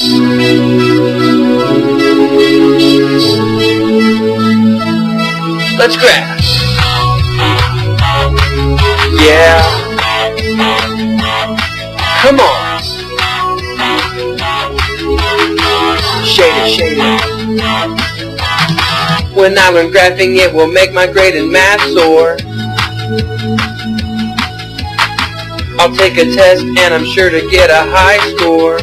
Let's graph. Yeah. Come on. Shade it, shade it. When I learn graphing, it will make my grade in math soar. I'll take a test and I'm sure to get a high score.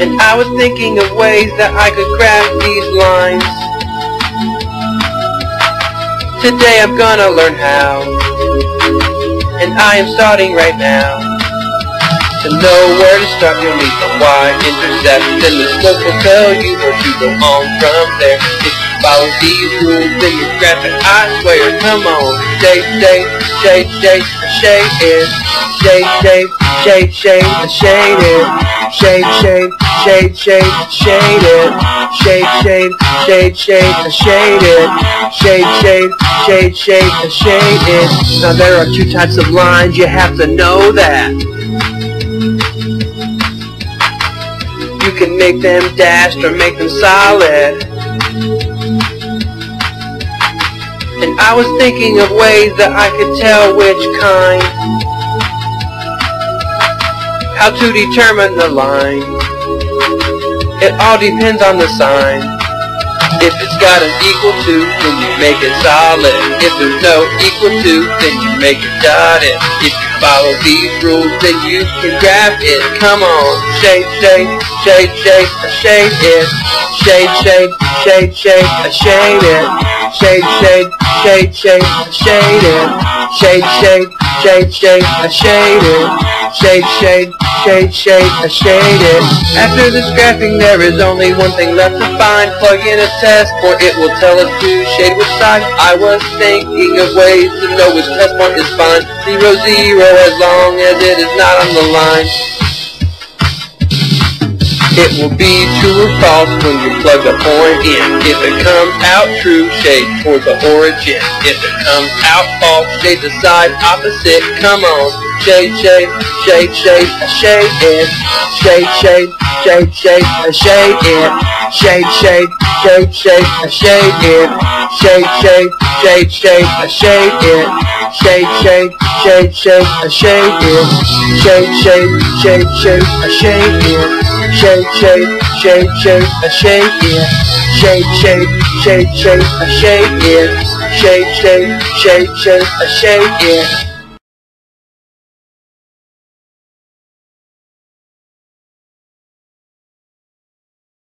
And I was thinking of ways that I could graph these lines. Today I'm gonna learn how. And I am starting right now. To know where to start, you'll need the y-intercept. Then the slope will tell you where to go on from there. If you follow these rules, then you graph it, I swear. Come on, shake, shake, shake, shake, shake it. Shake, shake, shake, shake it. Shake, shake, shake, shake, shade it. Shake, shake, shake, shake, shade it. Shake, shake, shake, shake, shade it. Now there are two types of lines, you have to know that. You can make them dashed or make them solid. And I was thinking of ways that I could tell which kind. How to determine the line. It all depends on the sign. If it's got an equal to, then you make it solid. If there's no equal to, then you make it dotted. If you follow these rules, then you can graph it. Come on, shake, shake, shake, shake, shake it. Shake, shake, shake, shake, shake it. Shake, shake, shake, shake, shake it. Shake, shake, shake, shake, shake it. Shake, shake, shake, shake, shake it. After this graphing, there is only one thing left to find. Plug in a test, for it will tell us to shade which side. I was thinking of ways to know which test point is fine. Zero, zero, as long as it is not on the line. It will be true or false when you plug the point in. If it comes out true, shade toward the origin. If it comes out false, shade the side opposite. Come on, shade, shade, shade, shade, shade it. Shade, shade, shade, shade, shade it. Shade, shade, shade, shade, shade it. Shade, shade, shade, shade, shade it. Shade, shade, shade, shade, shade it. Shade, shade, shade, shade, shade shake, shake, shake, shake, a shake it. Shake, shake, shake, shake, a shake it. Shake, shake, shake, shake, a shake it.